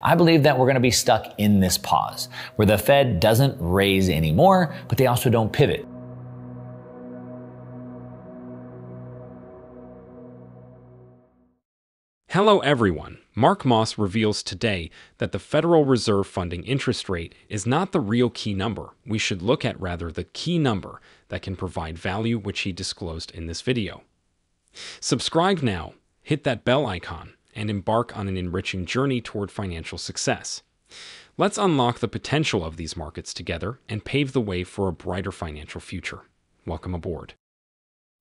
I believe that we're going to be stuck in this pause where the Fed doesn't raise anymore, but they also don't pivot. Hello, everyone. Mark Moss reveals today that the Federal Reserve funding interest rate is not the real key number. We should look at rather the key number that can provide value, which he disclosed in this video. Subscribe now, hit that bell icon, and embark on an enriching journey toward financial success. Let's unlock the potential of these markets together and pave the way for a brighter financial future. Welcome aboard.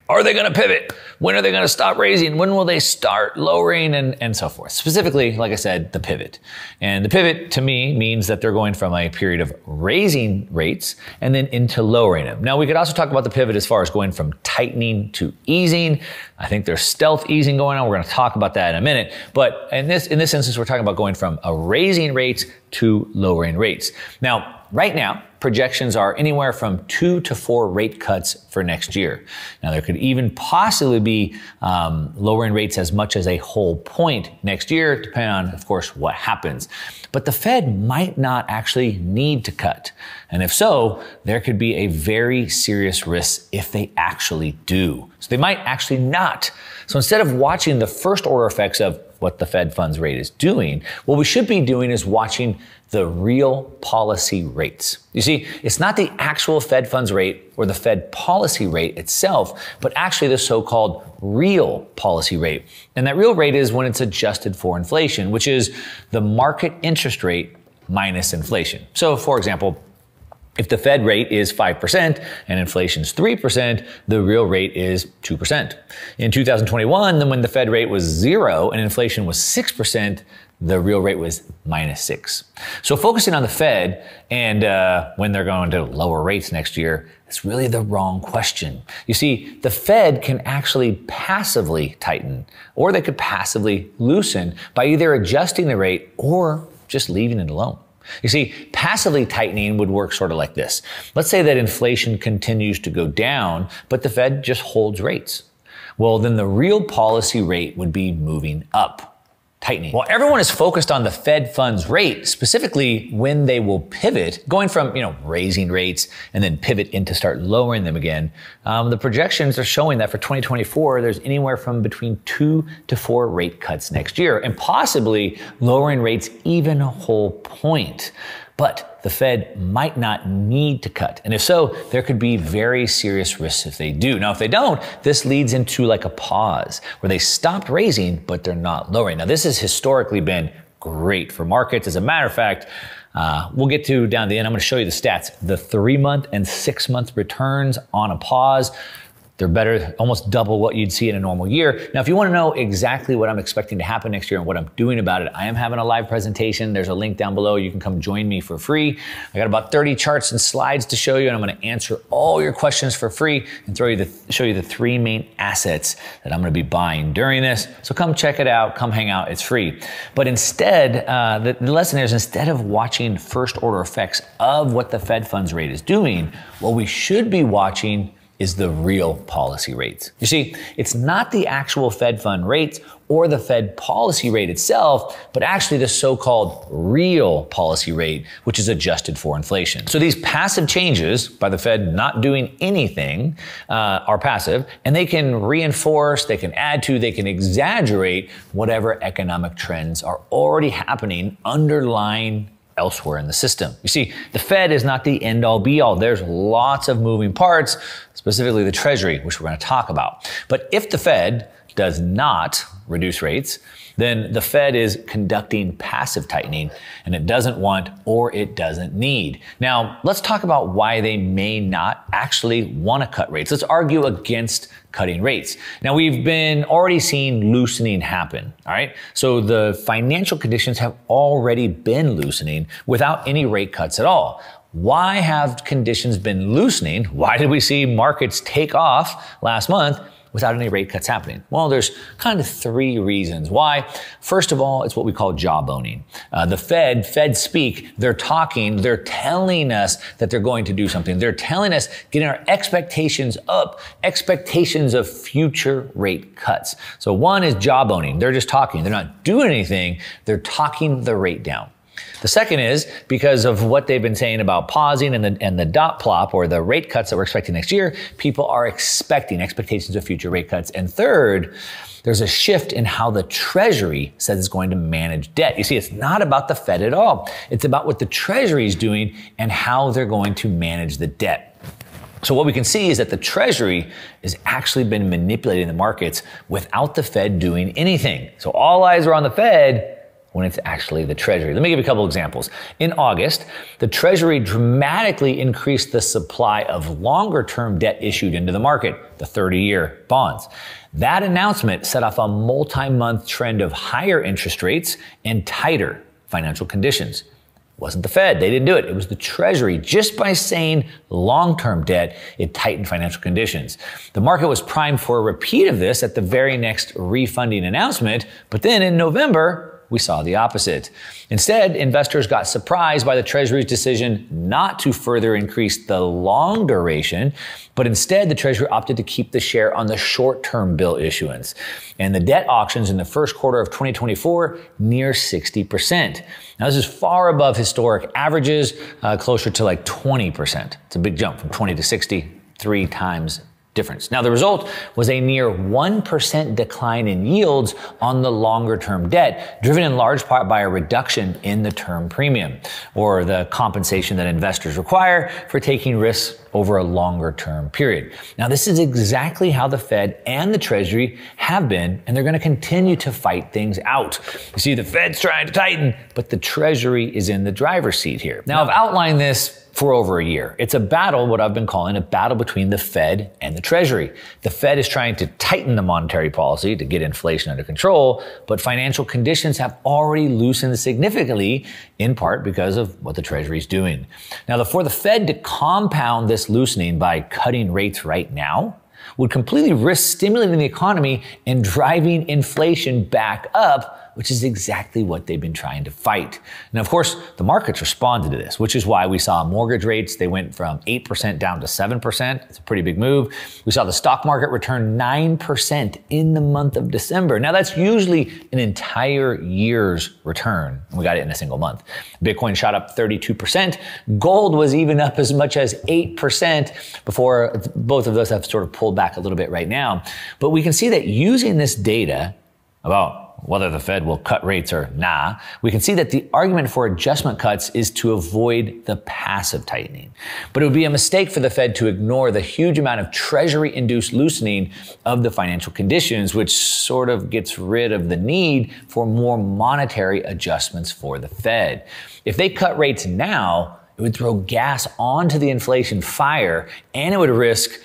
Are they going to pivot? When are they going to stop raising? When will they start lowering and, and so forth? Specifically, like I said, the pivot. And the pivot to me means that they're going from a period of raising rates and then into lowering them. Now, we could also talk about the pivot as far as going from tightening to easing. I think there's stealth easing going on. We're going to talk about that in a minute. But in this, in this instance, we're talking about going from a raising rates to lowering rates. Now, right now, projections are anywhere from two to four rate cuts for next year. Now, there could even possibly be um, lowering rates as much as a whole point next year, depending on, of course, what happens. But the Fed might not actually need to cut. And if so, there could be a very serious risk if they actually do. So they might actually not. So instead of watching the first order effects of what the Fed funds rate is doing, what we should be doing is watching the real policy rates. You see, it's not the actual Fed funds rate or the Fed policy rate itself, but actually the so-called real policy rate. And that real rate is when it's adjusted for inflation, which is the market interest rate minus inflation. So for example, if the Fed rate is 5% and inflation is 3%, the real rate is 2%. In 2021, then when the Fed rate was zero and inflation was 6%, the real rate was minus six. So focusing on the Fed and uh, when they're going to lower rates next year, it's really the wrong question. You see, the Fed can actually passively tighten or they could passively loosen by either adjusting the rate or just leaving it alone. You see, passively tightening would work sort of like this. Let's say that inflation continues to go down, but the Fed just holds rates. Well, then the real policy rate would be moving up tightening. While everyone is focused on the Fed funds rate, specifically when they will pivot, going from, you know, raising rates and then pivot into start lowering them again, um, the projections are showing that for 2024, there's anywhere from between two to four rate cuts next year and possibly lowering rates even a whole point. But the Fed might not need to cut. And if so, there could be very serious risks if they do. Now, if they don't, this leads into like a pause where they stopped raising, but they're not lowering. Now, this has historically been great for markets. As a matter of fact, uh, we'll get to down the end. I'm going to show you the stats. The three month and six month returns on a pause they're better, almost double what you'd see in a normal year. Now, if you want to know exactly what I'm expecting to happen next year and what I'm doing about it, I am having a live presentation. There's a link down below. You can come join me for free. I got about 30 charts and slides to show you, and I'm going to answer all your questions for free and throw you the, show you the three main assets that I'm going to be buying during this. So come check it out. Come hang out. It's free. But instead, uh, the, the lesson is instead of watching first order effects of what the Fed funds rate is doing, what we should be watching is the real policy rates. You see, it's not the actual Fed fund rates or the Fed policy rate itself, but actually the so-called real policy rate, which is adjusted for inflation. So these passive changes by the Fed not doing anything uh, are passive, and they can reinforce, they can add to, they can exaggerate whatever economic trends are already happening underlying elsewhere in the system. You see, the Fed is not the end all be all. There's lots of moving parts, specifically the Treasury, which we're going to talk about. But if the Fed does not reduce rates, then the Fed is conducting passive tightening and it doesn't want or it doesn't need. Now, let's talk about why they may not actually want to cut rates. Let's argue against cutting rates. Now, we've been already seeing loosening happen. All right. So the financial conditions have already been loosening without any rate cuts at all. Why have conditions been loosening? Why did we see markets take off last month without any rate cuts happening? Well, there's kind of three reasons why. First of all, it's what we call jawboning. Uh, the Fed, Fed speak, they're talking, they're telling us that they're going to do something. They're telling us, getting our expectations up, expectations of future rate cuts. So one is jawboning. They're just talking. They're not doing anything. They're talking the rate down. The second is because of what they've been saying about pausing and the, and the dot plot or the rate cuts that we're expecting next year, people are expecting expectations of future rate cuts. And third, there's a shift in how the Treasury says it's going to manage debt. You see, it's not about the Fed at all. It's about what the Treasury is doing and how they're going to manage the debt. So what we can see is that the Treasury has actually been manipulating the markets without the Fed doing anything. So all eyes are on the Fed when it's actually the Treasury. Let me give you a couple examples. In August, the Treasury dramatically increased the supply of longer term debt issued into the market, the 30 year bonds. That announcement set off a multi month trend of higher interest rates and tighter financial conditions. It wasn't the Fed. They didn't do it. It was the Treasury. Just by saying long-term debt, it tightened financial conditions. The market was primed for a repeat of this at the very next refunding announcement. But then in November, we saw the opposite. Instead, investors got surprised by the Treasury's decision not to further increase the long duration, but instead the Treasury opted to keep the share on the short term bill issuance. And the debt auctions in the first quarter of 2024 near 60%. Now, this is far above historic averages, uh, closer to like 20%. It's a big jump from 20 to 60, three times difference. Now, the result was a near 1% decline in yields on the longer term debt, driven in large part by a reduction in the term premium, or the compensation that investors require for taking risks over a longer term period. Now, this is exactly how the Fed and the Treasury have been, and they're going to continue to fight things out. You see, the Fed's trying to tighten, but the Treasury is in the driver's seat here. Now, I've outlined this for over a year. It's a battle, what I've been calling a battle between the Fed and the Treasury. The Fed is trying to tighten the monetary policy to get inflation under control, but financial conditions have already loosened significantly, in part because of what the Treasury is doing. Now, for the Fed to compound this loosening by cutting rates right now, would completely risk stimulating the economy and driving inflation back up which is exactly what they've been trying to fight. And of course, the markets responded to this, which is why we saw mortgage rates, they went from 8% down to 7%. It's a pretty big move. We saw the stock market return 9% in the month of December. Now that's usually an entire year's return. And we got it in a single month. Bitcoin shot up 32%. Gold was even up as much as 8% before both of those have sort of pulled back a little bit right now. But we can see that using this data about whether the Fed will cut rates or nah, we can see that the argument for adjustment cuts is to avoid the passive tightening. But it would be a mistake for the Fed to ignore the huge amount of treasury induced loosening of the financial conditions, which sort of gets rid of the need for more monetary adjustments for the Fed. If they cut rates now, it would throw gas onto the inflation fire and it would risk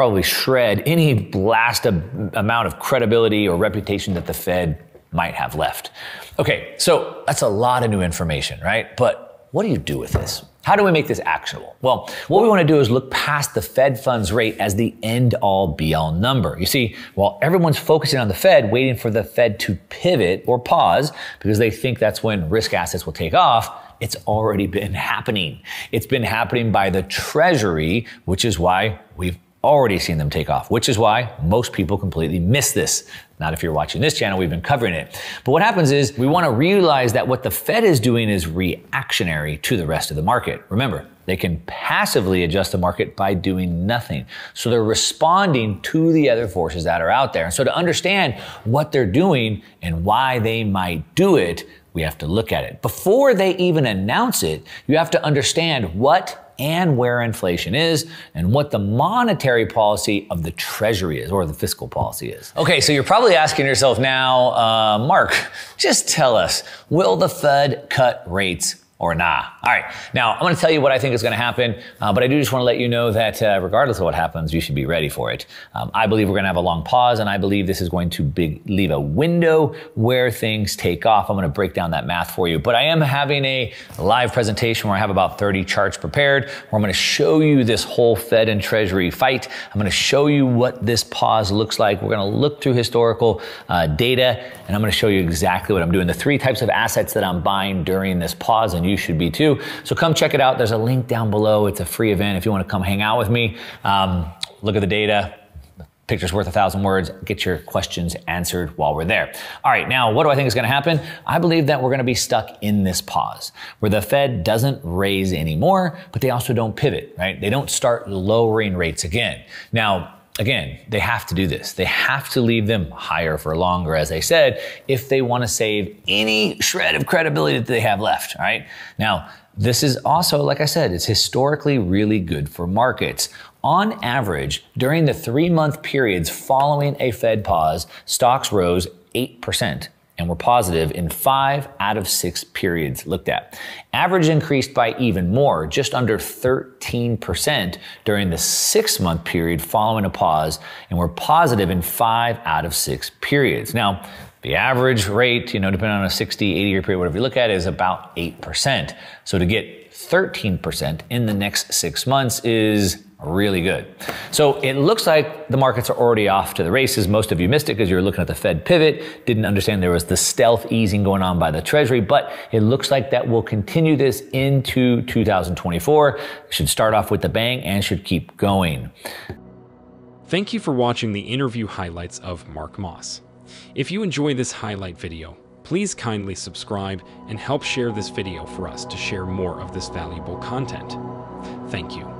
probably shred any blast amount of credibility or reputation that the Fed might have left. Okay, so that's a lot of new information, right? But what do you do with this? How do we make this actionable? Well, what we want to do is look past the Fed funds rate as the end all be all number. You see, while everyone's focusing on the Fed, waiting for the Fed to pivot or pause because they think that's when risk assets will take off, it's already been happening. It's been happening by the Treasury, which is why we've already seen them take off, which is why most people completely miss this. Not if you're watching this channel, we've been covering it. But what happens is we want to realize that what the Fed is doing is reactionary to the rest of the market. Remember, they can passively adjust the market by doing nothing. So they're responding to the other forces that are out there. And so to understand what they're doing and why they might do it, we have to look at it. Before they even announce it, you have to understand what and where inflation is and what the monetary policy of the Treasury is or the fiscal policy is. Okay, so you're probably asking yourself now, uh, Mark, just tell us, will the Fed cut rates or nah. All right, now I'm going to tell you what I think is going to happen, uh, but I do just want to let you know that uh, regardless of what happens, you should be ready for it. Um, I believe we're going to have a long pause, and I believe this is going to big, leave a window where things take off. I'm going to break down that math for you, but I am having a live presentation where I have about 30 charts prepared, where I'm going to show you this whole Fed and Treasury fight. I'm going to show you what this pause looks like. We're going to look through historical uh, data, and I'm going to show you exactly what I'm doing. The three types of assets that I'm buying during this pause, and you should be too. So come check it out. There's a link down below. It's a free event if you want to come hang out with me. Um, look at the data. Picture's worth a thousand words. Get your questions answered while we're there. All right, now what do I think is going to happen? I believe that we're going to be stuck in this pause where the Fed doesn't raise anymore, but they also don't pivot, right? They don't start lowering rates again. Now, again, they have to do this. They have to leave them higher for longer, as I said, if they want to save any shred of credibility that they have left, right? Now, this is also, like I said, it's historically really good for markets. On average, during the three month periods following a Fed pause, stocks rose 8% and were positive in five out of six periods looked at. Average increased by even more, just under 13% during the six month period following a pause, and were positive in five out of six periods. Now, the average rate, you know, depending on a 60, 80 year period, whatever you look at, is about 8%. So to get 13% in the next six months is really good. So it looks like the markets are already off to the races. Most of you missed it because you were looking at the Fed pivot, didn't understand there was the stealth easing going on by the Treasury, but it looks like that will continue this into 2024. It should start off with the bang and should keep going. Thank you for watching the interview highlights of Mark Moss. If you enjoy this highlight video, please kindly subscribe and help share this video for us to share more of this valuable content. Thank you.